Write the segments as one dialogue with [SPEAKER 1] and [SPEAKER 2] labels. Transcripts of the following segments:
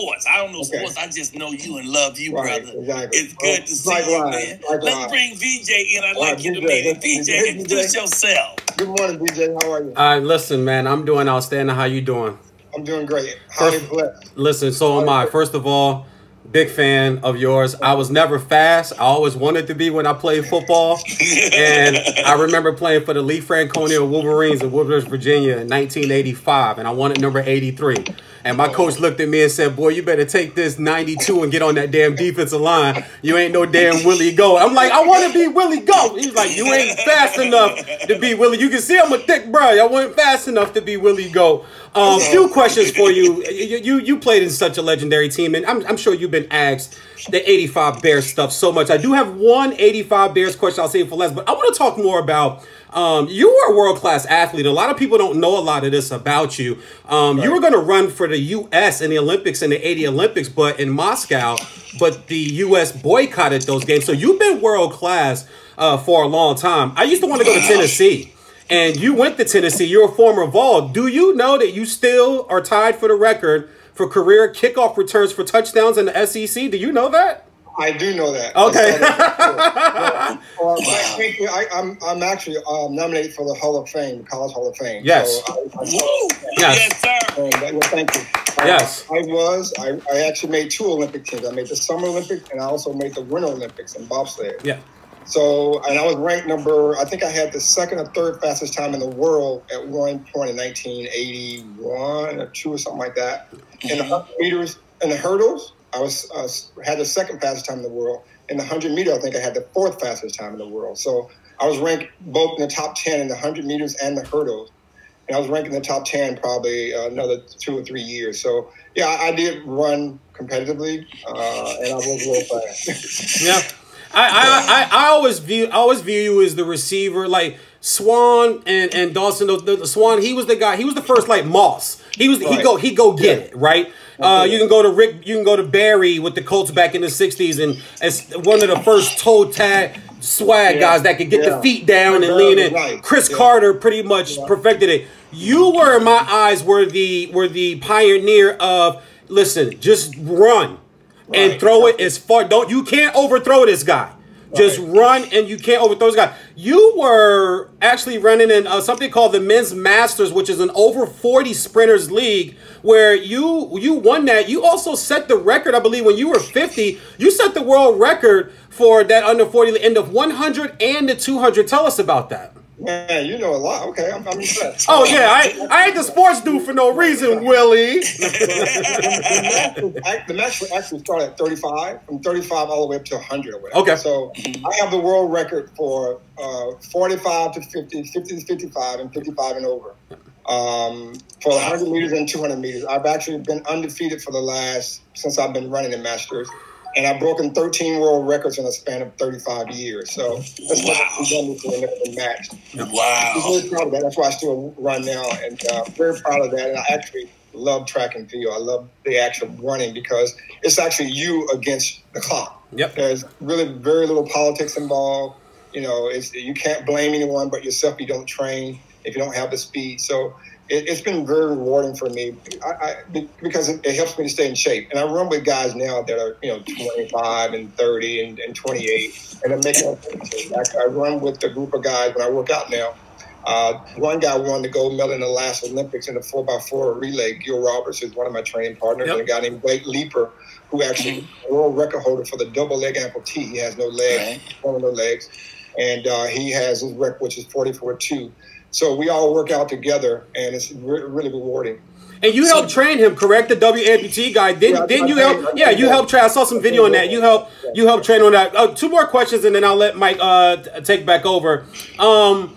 [SPEAKER 1] sports. I don't know
[SPEAKER 2] Okay.
[SPEAKER 1] sports. I just know you and love you,
[SPEAKER 2] Right,
[SPEAKER 1] brother.
[SPEAKER 2] exactly.
[SPEAKER 1] It's oh, good
[SPEAKER 2] Oh,
[SPEAKER 1] to see
[SPEAKER 2] likewise,
[SPEAKER 1] you, man.
[SPEAKER 2] likewise.
[SPEAKER 1] Let's bring VJ in. I'd
[SPEAKER 2] All right,
[SPEAKER 1] like you to meet him. VJ,
[SPEAKER 2] VJ.
[SPEAKER 1] introduce yourself.
[SPEAKER 2] Good morning, DJ. How are you?
[SPEAKER 3] All right, listen, man. I'm doing outstanding. How you doing?
[SPEAKER 2] I'm doing great. Highly
[SPEAKER 3] First-
[SPEAKER 2] blessed.
[SPEAKER 3] Listen, so am I. First of all, big fan of yours. I was never fast. I always wanted to be when I played football. And I remember playing for the Lee Franconia Wolverines in Woodbridge, Virginia in 1985, and I wanted number 83. And my coach looked at me and said, Boy, you better take this 92 and get on that damn defensive line. You ain't no damn Willie Gault. I'm like, I want to be Willie Gault. He's like, You ain't fast enough to be Willie. You can see I'm a thick bro. I wasn't fast enough to be Willie Gault. Um, few questions for you. You, you. you played in such a legendary team, and I'm, I'm sure you've been asked the 85 Bears stuff so much. I do have one 85 Bears question I'll save for last, but I want to talk more about um, you were a world class athlete. A lot of people don't know a lot of this about you. Um, You were going to run for the U.S. in the Olympics in the 80 Olympics, but in Moscow, but the U.S. boycotted those games. So you've been world class uh, for a long time. I used to want to go to Tennessee. And you went to Tennessee. You're a former Vol. Do you know that you still are tied for the record for career kickoff returns for touchdowns in the SEC? Do you know that?
[SPEAKER 2] I do know that.
[SPEAKER 3] Okay.
[SPEAKER 2] I, saw that. Uh, I, think I, I'm, I'm actually um, nominated for the Hall of Fame, the College Hall of Fame.
[SPEAKER 3] Yes.
[SPEAKER 2] So I, I,
[SPEAKER 1] Woo!
[SPEAKER 3] Yes.
[SPEAKER 1] Yes, sir.
[SPEAKER 2] and, uh, well, thank you. I-
[SPEAKER 3] Yes.
[SPEAKER 2] I was. I, I actually made two Olympic teams. I made the Summer Olympics and I also made the Winter Olympics in bobsled.
[SPEAKER 3] Yeah.
[SPEAKER 2] So, and I was ranked number, I think I had the second or third fastest time in the world at one point in 1981 or two or something like that. In the 100 meters, in the hurdles, I was uh, had the second fastest time in the world. In the 100 meter, I think I had the fourth fastest time in the world. So I was ranked both in the top 10 in the 100 meters and the hurdles. And I was ranked in the top 10 probably uh, another two or three years. So, yeah, I, I did run competitively uh, and I was real fast.
[SPEAKER 3] Yeah. I, I, I, I always view I always view you as the receiver, like Swann and, and Dawson. The, the, the Swann, he was the guy. He was the first like Moss. He was he go he go get
[SPEAKER 2] Yeah.
[SPEAKER 3] it right. Uh, you can go to Rick. You can go to Berry with the Colts back in the '60s, and as one of the first toe tag swag
[SPEAKER 2] Yeah.
[SPEAKER 3] guys that could get the feet down and lean in.
[SPEAKER 2] right.
[SPEAKER 3] Chris
[SPEAKER 2] Yeah.
[SPEAKER 3] Carter pretty much perfected it. You were, in my eyes, were the were the pioneer of listen, just run and
[SPEAKER 2] Right.
[SPEAKER 3] throw it as far. Don't you can't overthrow this guy. Just
[SPEAKER 2] Right.
[SPEAKER 3] run and you can't overthrow this guy. You were actually running in uh, something called the Men's Masters, which is an over forty sprinters league, where you you won that. You also set the record, I believe, when you were fifty. You set the world record for that under forty end of one hundred and the two hundred. Tell us about that.
[SPEAKER 2] Man, you know a lot. Okay, I'm, I'm impressed.
[SPEAKER 3] Oh yeah, I I ain't the sports dude for no reason, Willie.
[SPEAKER 2] the, match, the match actually started at 35, from 35 all the way up to 100 or whatever.
[SPEAKER 3] Okay.
[SPEAKER 2] So I have the world record for uh, 45 to 50, 50 to 55, and 55 and over. Um, for 100 meters and 200 meters. I've actually been undefeated for the last, since I've been running in Masters. And I've broken 13 world records in a span of 35 years. So that's
[SPEAKER 1] Wow.
[SPEAKER 2] what I've done before, never been matched. I'm
[SPEAKER 1] Wow.
[SPEAKER 2] very proud of that. That's why I still run now, and uh, very proud of that. And I actually love track and field. I love the actual running because it's actually you against the clock.
[SPEAKER 3] Yep.
[SPEAKER 2] There's really very little politics involved. You know, it's you can't blame anyone but yourself. You don't train if you don't have the speed. So it, it's been very rewarding for me I, I, because it, it helps me to stay in shape. And I run with guys now that are you know 25 and 30 and, and 28, and I'm making. I, I run with a group of guys when I work out now. Uh, one guy won the gold medal in the last Olympics in the 4x4 relay. Gil Roberts is one of my training partners.
[SPEAKER 3] Yep.
[SPEAKER 2] And a guy named Blake Leeper, who actually the world record holder for the double leg amputee. He has no legs, one of no legs. And uh, he has his record, which is 44-2. So we all work out together, and it's re- really rewarding.
[SPEAKER 3] And you helped train him, correct? The W amputee guy. Didn't
[SPEAKER 2] Yeah,
[SPEAKER 3] didn't you help? Yeah, you helped train. I saw some video on that. You helped you helped train on that. Uh, two more questions, and then I'll let Mike uh, take back over. Um,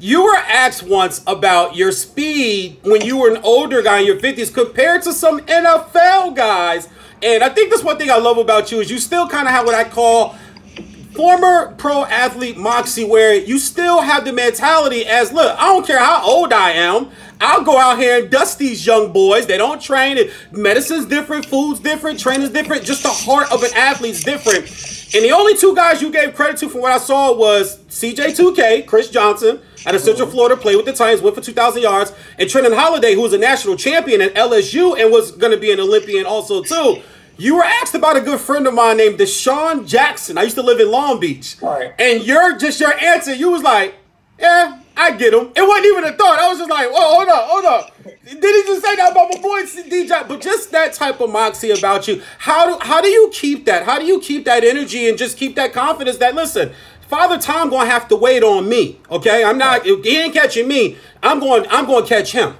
[SPEAKER 3] you were asked once about your speed when you were an older guy in your fifties compared to some NFL guys. And I think that's one thing I love about you is you still kind of have what I call former pro athlete moxie where you still have the mentality as look i don't care how old i am i'll go out here and dust these young boys. They don't train it. Medicine's different food's different training's different just the heart of an athlete's different. And the only two guys you gave credit to from what I saw was CJ2K, Chris Johnson, out of Central mm-hmm. Florida, played with the Titans, went for 2,000 yards, and Trindon Holliday, who was a national champion at LSU and was going to be an Olympian also, too. You were asked about a good friend of mine named DeSean Jackson. I used to live in Long Beach.
[SPEAKER 2] Right.
[SPEAKER 3] And your just your answer, you was like, yeah, I get him. It wasn't even a thought. I was just like, whoa, hold up, hold up. Did he just say that about my boy DJ? But just that type of moxie about you. How do how do you keep that? How do you keep that energy and just keep that confidence that listen, Father Time gonna have to wait on me. Okay, I'm not. He ain't catching me, I'm going. I'm going to catch him.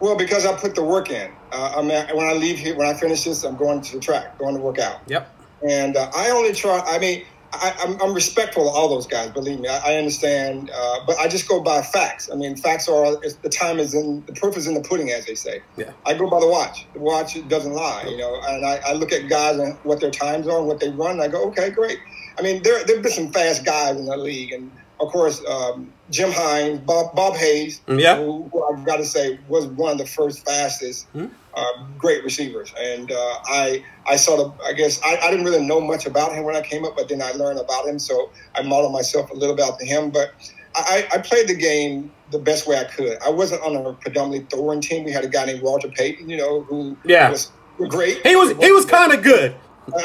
[SPEAKER 2] Well, because I put the work in. Uh, I mean, when I leave here, when I finish this, I'm going to the track, going to work out.
[SPEAKER 3] Yep.
[SPEAKER 2] And uh, I only try. I mean, I, I'm, I'm respectful of all those guys. Believe me, I, I understand. Uh, but I just go by facts. I mean, facts are it's, the time is in the proof is in the pudding, as they say.
[SPEAKER 3] Yeah.
[SPEAKER 2] I go by the watch. The watch doesn't lie, you know. And I, I look at guys and what their times are and what they run. And I go, okay, great. I mean, there there've been some fast guys in the league, and of course, um, Jim Hines, Bob Bob Hayes,
[SPEAKER 3] Yeah.
[SPEAKER 2] who, who I've got to say was one of the first fastest, uh, great receivers. And uh, I I sort of I guess I, I didn't really know much about him when I came up, but then I learned about him, so I modeled myself a little bit after him. But I, I played the game the best way I could. I wasn't on a predominantly throwing team. We had a guy named Walter Payton, you know, who
[SPEAKER 3] Yeah.
[SPEAKER 2] was great.
[SPEAKER 3] He was he was kind of good.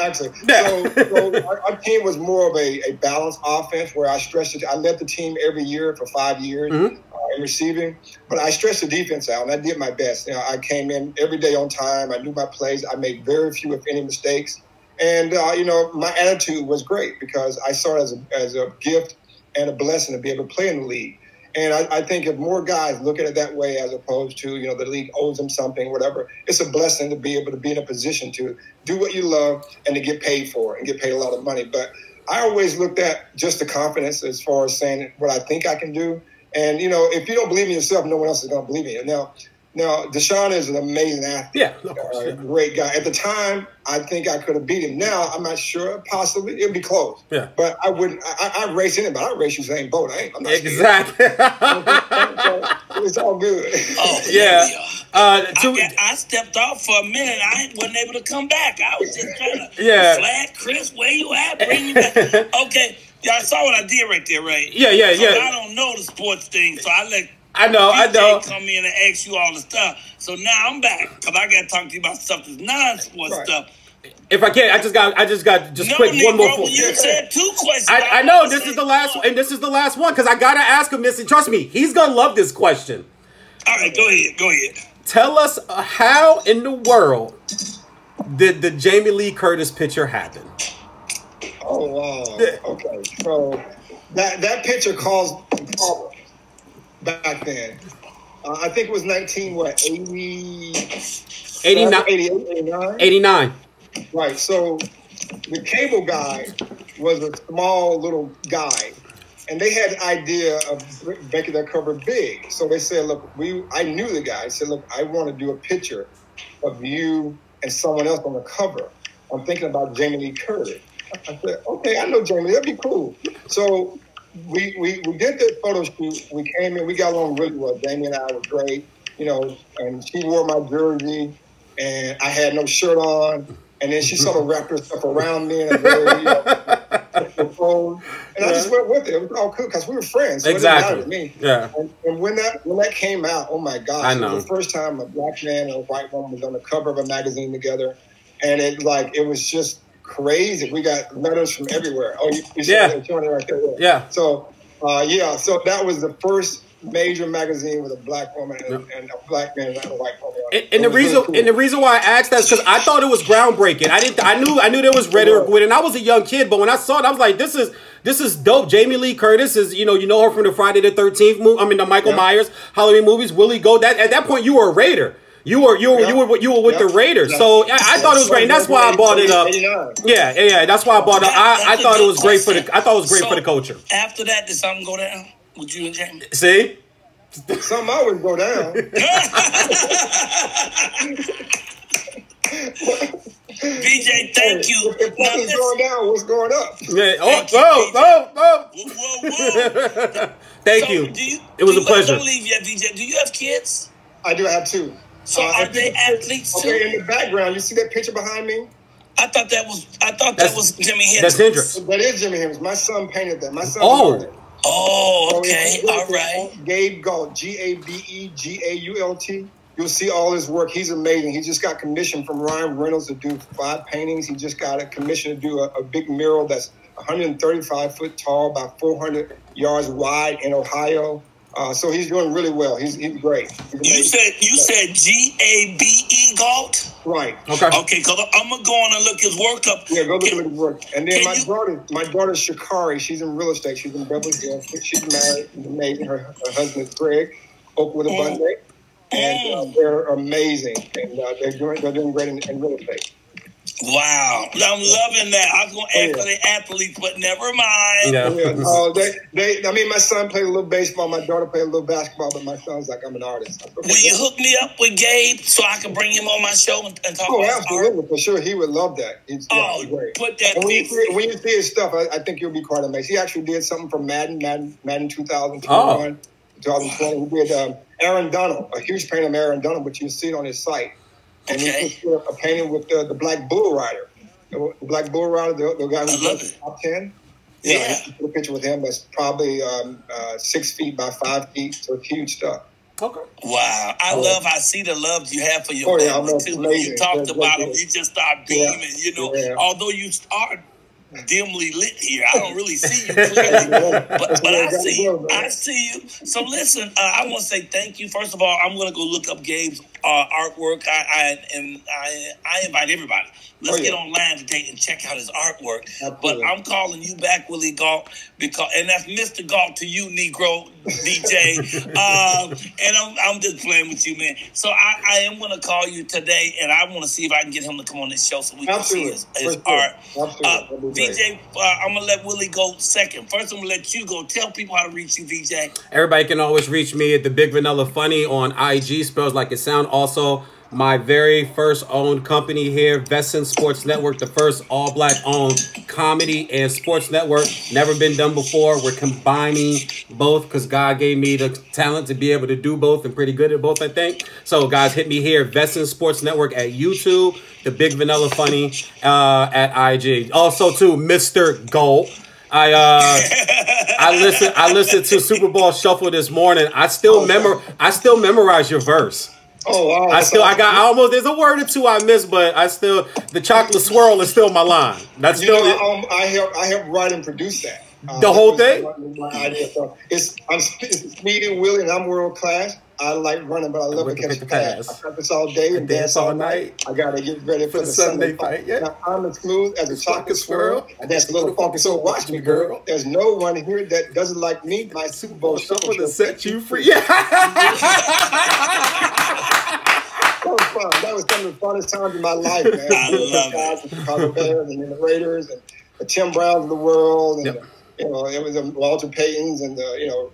[SPEAKER 2] Actually, so, so our, our team was more of a, a balanced offense where I stretched it. I led the team every year for five years
[SPEAKER 3] Mhm.
[SPEAKER 2] uh, in receiving, but I stretched the defense out and I did my best. You know, I came in every day on time. I knew my plays. I made very few, if any, mistakes. And uh, you know, my attitude was great because I saw it as a, as a gift and a blessing to be able to play in the league. And I, I think if more guys look at it that way, as opposed to you know the league owes them something, whatever, it's a blessing to be able to be in a position to do what you love and to get paid for it and get paid a lot of money. But I always looked at just the confidence as far as saying what I think I can do. And you know, if you don't believe in yourself, no one else is going to believe in you. Now, now DeSean is an amazing athlete.
[SPEAKER 3] Yeah, of course.
[SPEAKER 2] Uh,
[SPEAKER 3] yeah.
[SPEAKER 2] great guy. At the time, I think I could have beat him. Now, I'm not sure. Possibly, it'd be close.
[SPEAKER 3] Yeah.
[SPEAKER 2] But I wouldn't. I, I, I'd race anybody. I'd race Usain Bolt. I ain't. I'm not scared.
[SPEAKER 3] Exactly.
[SPEAKER 2] So, it's all good.
[SPEAKER 1] Oh,
[SPEAKER 3] yeah.
[SPEAKER 1] here.
[SPEAKER 3] Uh,
[SPEAKER 1] I,
[SPEAKER 3] to,
[SPEAKER 1] got, I stepped off for a minute. I wasn't able to come back. I was just trying to
[SPEAKER 3] Yeah.
[SPEAKER 1] flag Chris, where you at? Bring me back. Okay, y'all saw what I did right there, right?
[SPEAKER 3] Yeah, yeah,
[SPEAKER 1] So
[SPEAKER 3] yeah.
[SPEAKER 1] I don't know the sports thing, so I let
[SPEAKER 3] I know, I know.
[SPEAKER 1] come in and ask you all the stuff. So now I'm back because I got to talk to you about stuff that's non-sports
[SPEAKER 2] Right.
[SPEAKER 1] stuff.
[SPEAKER 3] If I can, I just got, I just got, just
[SPEAKER 1] no,
[SPEAKER 3] quick one more.
[SPEAKER 1] Negro, you said two questions.
[SPEAKER 3] I, I know this is the last, and this is the last one because I gotta ask him this, and trust me, he's gonna love this question.
[SPEAKER 1] All right, go ahead, go ahead.
[SPEAKER 3] Tell us uh, how in the world did the Jamie Lee Curtis picture happen?
[SPEAKER 2] Oh wow. Okay. So that that picture caused problems back then. Uh, I think it was 19 what 80
[SPEAKER 3] 89,
[SPEAKER 2] 89?
[SPEAKER 3] 89.
[SPEAKER 2] Right. So the cable guy was a small little guy, and they had the idea of making their cover big. So they said, "Look, we." I knew the guy. I said, "Look, I want to do a picture of you and someone else on the cover." I'm thinking about Jamie Lee Curtis. I said, "Okay, I know Jamie. That'd be cool." So we we, we did the photo shoot. We came in. We got along really well. Jamie and I were great. You know, and she wore my jersey, and I had no shirt on. And then she sort of wrapped herself around me in a you know, phone. And I just went with it. It was all cool because we were friends. So
[SPEAKER 3] Exactly.
[SPEAKER 2] didn't matter to me.
[SPEAKER 3] Yeah.
[SPEAKER 2] And, and when that when that came out, oh my gosh!
[SPEAKER 3] I
[SPEAKER 2] It
[SPEAKER 3] know.
[SPEAKER 2] was the first time a black man and a white woman was on the cover of a magazine together, and it like it was just crazy. We got letters from everywhere. Oh, you, you
[SPEAKER 3] Yeah.
[SPEAKER 2] it showing it right there.
[SPEAKER 3] Yeah.
[SPEAKER 2] So, uh, yeah. So that was the first major magazine with a black woman and, and a black man and a white woman.
[SPEAKER 3] And, and the reason
[SPEAKER 2] cool.
[SPEAKER 3] and the reason why I asked that is because I thought it was groundbreaking. I didn't. I knew. I knew there was rhetoric with it. And I was a young kid, but when I saw it, I was like, "This is this is dope." Jamie Lee Curtis is you know you know her from the Friday the Thirteenth movie. I mean the Michael
[SPEAKER 2] Yeah.
[SPEAKER 3] Myers Halloween movies. Willie Gault. That at that point you were a Raider. You were you were you
[SPEAKER 2] Yeah.
[SPEAKER 3] were you were with
[SPEAKER 2] Yeah.
[SPEAKER 3] the Raiders.
[SPEAKER 2] Yeah.
[SPEAKER 3] So I, I thought it was great. And that's why I bought it up. Yeah, yeah, yeah. That's why I bought it. I, I thought it was great for the. I thought it was great
[SPEAKER 1] So,
[SPEAKER 3] for the culture.
[SPEAKER 1] After that, did something go down with you and Jamie?
[SPEAKER 3] See.
[SPEAKER 2] Something always go down.
[SPEAKER 1] BJ, thank you.
[SPEAKER 2] If
[SPEAKER 1] Now,
[SPEAKER 2] nothing's going down, what's going up?
[SPEAKER 3] Yeah. Oh,
[SPEAKER 1] Thank you,
[SPEAKER 3] oh, oh, oh.
[SPEAKER 1] Whoa, whoa, whoa.
[SPEAKER 3] Thank
[SPEAKER 1] So,
[SPEAKER 3] you.
[SPEAKER 1] You.
[SPEAKER 3] It was a pleasure.
[SPEAKER 1] Don't leave yet, BJ. Do you have kids?
[SPEAKER 2] I do have two.
[SPEAKER 1] So
[SPEAKER 2] Uh,
[SPEAKER 1] are they
[SPEAKER 2] you-
[SPEAKER 1] athletes too?
[SPEAKER 2] Okay, in the background, you see that picture behind me?
[SPEAKER 1] I thought that was I thought
[SPEAKER 3] That's-
[SPEAKER 1] that was Jimi
[SPEAKER 3] That's
[SPEAKER 1] Hendrix.
[SPEAKER 3] Hendrix.
[SPEAKER 2] That is Jimi Hendrix. My son painted that. My son.
[SPEAKER 3] Oh.
[SPEAKER 1] Oh, okay,
[SPEAKER 2] if you
[SPEAKER 1] all
[SPEAKER 2] look
[SPEAKER 1] right.
[SPEAKER 2] at Gabe Gault, G A B E G A U L T. You'll see all his work. He's amazing. He just got commissioned from Ryan Reynolds to do five paintings. He just got a commission to do a, a big mural that's 135 foot tall, by 400 yards wide in Ohio. Uh, so he's doing really well. He's, he's great. He's
[SPEAKER 1] You said you said G A B E Gault.
[SPEAKER 2] right.
[SPEAKER 3] Okay.
[SPEAKER 1] Okay, cause I'm gonna go on and look his work up.
[SPEAKER 2] Yeah, go look at his work. And then my
[SPEAKER 1] you-
[SPEAKER 2] daughter, my daughter Shakari, she's in real estate. She's in Beverly Hills. She's married. She's amazing. Her, her husband is Greg Oakwood
[SPEAKER 1] Mm.
[SPEAKER 2] Abundant, and uh, they're amazing. And uh, they're doing they're doing great in, in real estate.
[SPEAKER 1] Wow, I'm loving that. I was gonna ask
[SPEAKER 2] Oh,
[SPEAKER 1] for
[SPEAKER 2] yeah.
[SPEAKER 1] the athletes, but never mind.
[SPEAKER 3] Yeah.
[SPEAKER 2] Yeah, uh, they, they, I mean, my son played a little baseball. My daughter played a little basketball, but my son's like, I'm an artist.
[SPEAKER 1] Will you hook me up with Gabe so I can bring him on my show and, and talk
[SPEAKER 2] Oh,
[SPEAKER 1] about his art?
[SPEAKER 2] absolutely, for sure. He would love that. He's, yeah,
[SPEAKER 1] Oh,
[SPEAKER 2] he's great.
[SPEAKER 1] put that
[SPEAKER 2] when you, see, when you see his stuff, I, I think you'll be quite amazed. He actually did something for Madden, Madden, Madden 2021,
[SPEAKER 3] Oh.
[SPEAKER 2] 2020. He did um, Aaron Donald, a huge painting of Aaron Donald, which you see it on his site. And
[SPEAKER 1] Okay.
[SPEAKER 2] he did a painting with uh, the Black Bull Rider. The Black Bull Rider, the, the guy
[SPEAKER 1] I
[SPEAKER 2] who
[SPEAKER 1] love
[SPEAKER 2] does
[SPEAKER 1] it.
[SPEAKER 2] top 10.
[SPEAKER 1] Yeah.
[SPEAKER 2] Yeah, he took a picture with him that's probably um, uh, six feet by five feet, so it's huge stuff.
[SPEAKER 3] Okay.
[SPEAKER 1] Wow, I
[SPEAKER 2] Oh.
[SPEAKER 1] love. I see the love you have for your
[SPEAKER 2] Oh,
[SPEAKER 1] family
[SPEAKER 2] I know,
[SPEAKER 1] too.
[SPEAKER 2] it's
[SPEAKER 1] When you
[SPEAKER 2] amazing.
[SPEAKER 1] talked
[SPEAKER 2] Yeah,
[SPEAKER 1] about
[SPEAKER 2] yeah,
[SPEAKER 1] them, you just start
[SPEAKER 2] Yeah.
[SPEAKER 1] beaming. You know,
[SPEAKER 2] Yeah.
[SPEAKER 1] although you are dimly lit here, I don't really see you clearly. but but I see you. I see you. So listen, uh, I want to say thank you. First of all, I'm going to go look up Gabe's uh, artwork. I, I and I I invite everybody. Let's
[SPEAKER 2] Oh, yeah.
[SPEAKER 1] get online today and check out his artwork. But I'm calling you back, Willie Gault, because and that's Mr. Gault to you, Negro DJ. um, and I'm, I'm just playing with you, man. So I, I am going to call you today, and I want to see if I can get him to come on this show so we can see his, his
[SPEAKER 2] For sure.
[SPEAKER 1] art.
[SPEAKER 2] Absolutely.
[SPEAKER 1] Uh,
[SPEAKER 2] That'd be great.
[SPEAKER 1] VJ, uh, I'm gonna let Willie go second. First, I'm gonna let you go. Tell people how to reach you, VJ.
[SPEAKER 3] Everybody can always reach me at the Big Vanilla Funny on IG, spells like it sound. Also, my very first owned company here, Vesson Sports Network, the first all black owned comedy and sports network. Never been done before. We're combining both because God gave me the talent to be able to do both and pretty good at both, I think. So, guys, hit me here, Vesson Sports Network at YouTube, the Big Vanilla Funny uh, at IG. Also, to Mr. Gault. I uh I listened I listened to Super Bowl Shuffle this morning. I still memor I still memorize your verse.
[SPEAKER 2] Oh, wow.
[SPEAKER 3] I still I got I almost there's a word or two I missed, but I still the chocolate swirl is still my line. That's
[SPEAKER 2] You
[SPEAKER 3] still
[SPEAKER 2] know, um, I helped. I helped write and produce that. Uh,
[SPEAKER 3] The whole thing?
[SPEAKER 2] My, idea. So it's I'm Speedy Willie and I'm world class. I like running, but I love to catch the pass.
[SPEAKER 3] pass.
[SPEAKER 2] I practice all day and
[SPEAKER 3] dance
[SPEAKER 2] dance
[SPEAKER 3] all
[SPEAKER 2] all night. I gotta get ready for, the, Sunday, fight.
[SPEAKER 3] yeah.
[SPEAKER 2] Now, I'm as smooth as a chocolate swirl.
[SPEAKER 3] swirl.
[SPEAKER 2] I dance a little funky, so watch me, girl. There's no one here that doesn't like me. My Super Bowl shuffle
[SPEAKER 3] to set you free. Yeah.
[SPEAKER 2] That was fun. That was some of the funnest times in my life, man.
[SPEAKER 1] I love
[SPEAKER 2] guys, the Chicago Bears and the Raiders and the Tim Browns of the world, and
[SPEAKER 3] Yep.
[SPEAKER 2] you know it was the Walter Paytons and the you know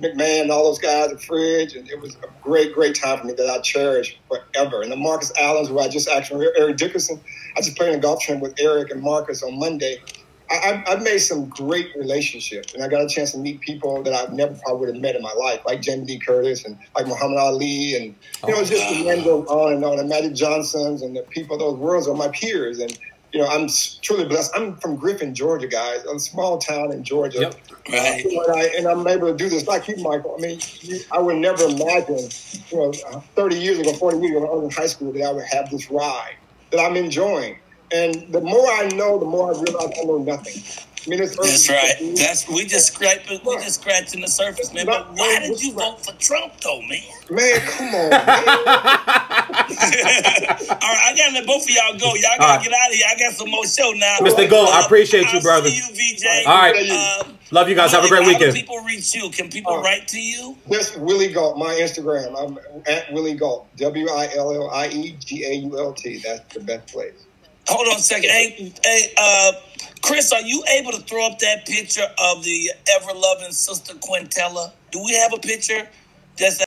[SPEAKER 2] McMahon, and all those guys, the Fridge, and it was a great, great time for me that I cherish forever. And the Marcus Allens, who I just actually Eric Dickerson, I just played in a golf tournament with Eric and Marcus on Monday. I, I've made some great relationships, and I got a chance to meet people that I've never probably would have met in my life, like Jamie Lee Curtis and like Muhammad Ali, and you know, oh, just the men go on and on, and Magic Johnsons and the people of those worlds are my peers, and you know, I'm truly blessed. I'm from Griffin, Georgia, guys, a small town in Georgia.
[SPEAKER 3] Yep.
[SPEAKER 1] Right.
[SPEAKER 2] And, I, and I'm able to do this like you, Michael. I mean, you, I would never imagine, you know, 30 years ago, 40 years ago, when I was in high school, that I would have this ride that I'm enjoying. And the more I know, the more I realize I know nothing. I mean, it's
[SPEAKER 1] That's right. That's we just scraping. We just scratching the surface, man. But why did you vote for Trump, though, man?
[SPEAKER 2] man, come on. Man.
[SPEAKER 1] All right, I gotta let both of y'all go. Y'all gotta
[SPEAKER 3] All right.
[SPEAKER 1] get out of here. I got some more show now.
[SPEAKER 3] Mr. Gault, I appreciate you,
[SPEAKER 1] I'll
[SPEAKER 3] brother.
[SPEAKER 1] See you, VJ.
[SPEAKER 3] All right.
[SPEAKER 1] Um,
[SPEAKER 3] Love you guys. Have a great
[SPEAKER 1] Willie, How
[SPEAKER 3] weekend.
[SPEAKER 1] do people reach you? Can people
[SPEAKER 2] Oh.
[SPEAKER 1] write to you?
[SPEAKER 2] Just Willie Gault, my Instagram. I'm at Willie Gault. W I L L I E G A U L T. That's the best place.
[SPEAKER 1] Hold on a second. Hey, hey, uh, Chris, are you able to throw up that picture of the ever loving sister Quintella? Do we have a picture? Just